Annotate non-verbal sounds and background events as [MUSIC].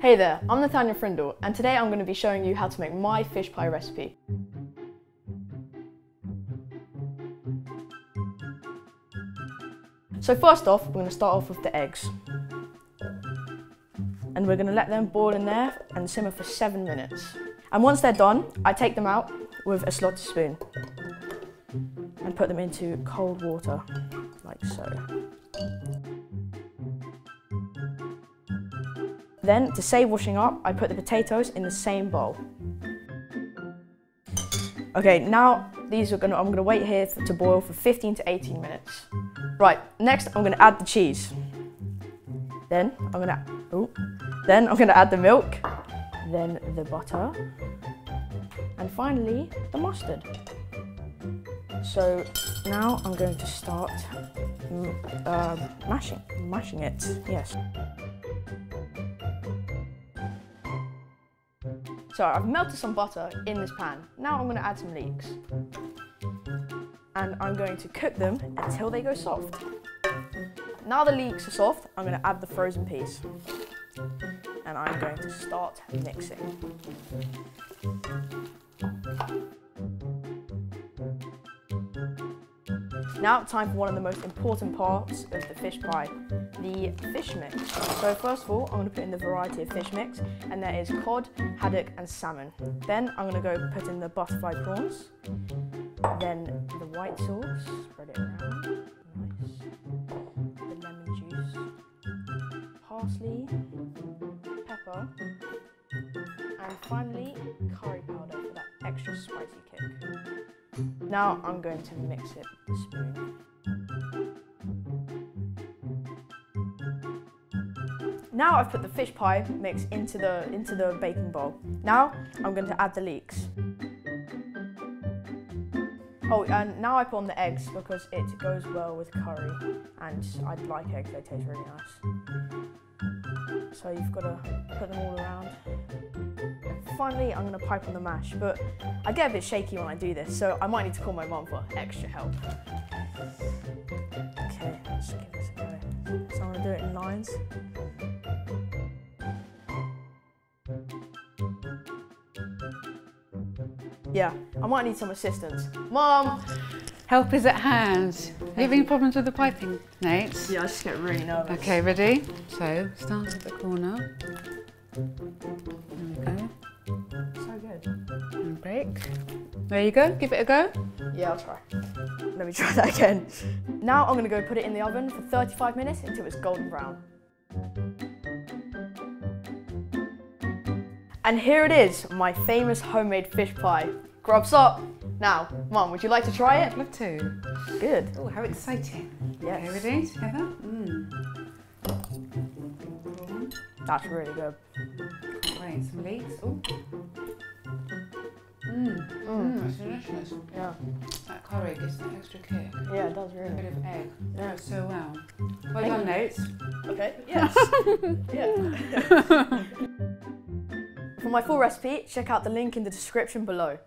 Hey there, I'm Nathaniel Frindle and today I'm going to be showing you how to make my fish pie recipe. So first off, we're going to start off with the eggs. And we're going to let them boil in there and simmer for seven minutes. And once they're done, I take them out with a slotted spoon and put them into cold water, like so. Then, to save washing up, I put the potatoes in the same bowl. Okay, now these are gonna, I'm gonna wait here to boil for 15 to 18 minutes. Right, next I'm gonna add the cheese. Then I'm gonna, oh, then I'm gonna add the milk, then the butter, and finally the mustard. So now I'm going to start mm, uh, mashing, mashing it, yes. So I've melted some butter in this pan. Now I'm going to add some leeks. And I'm going to cook them until they go soft. Now the leeks are soft, I'm going to add the frozen peas. And I'm going to start mixing. Now time for one of the most important parts of the fish pie, the fish mix. So first of all, I'm going to put in the variety of fish mix, and there is cod, haddock and salmon. Then I'm going to go put in the butterfly prawns, then the white sauce, spread it around, nice. The lemon juice, parsley, pepper, and finally curry powder for that extra spicy kick. Now I'm going to mix it with a spoon. Now I've put the fish pie mix into the into the baking bowl. Now I'm going to add the leeks. Oh, and now I put on the eggs because it goes well with curry, and I like eggs; they taste really nice. So you've got to put them all around finally I'm going to pipe on the mash, but I get a bit shaky when I do this, so I might need to call my mum for extra help. Okay, let's give this a go. So I'm going to do it in lines. Yeah, I might need some assistance. Mom! Help is at hand. Are you having problems with the piping, Nate? Yeah, I just get really nervous. Okay, ready? So, start at the corner. There we go. So good. And break. There you go, give it a go. Yeah, I'll try. Let me try that again. Now I'm gonna go put it in the oven for 35 minutes until it's golden brown. And here it is, my famous homemade fish pie. Grubs up. Now, Mum, would you like to try it? I'd love to. Good. Oh, how exciting. Yes. Okay, ready? Together? Mm. That's really good. Great, some leeks. Oh. Mmm, mm. that's delicious. Yeah. That curry gives that extra kick. Yeah, it does really. A bit of egg. Yeah. Goes so well. Well done, Notes. Okay, yes. [LAUGHS] yeah. [LAUGHS] For my full recipe, check out the link in the description below.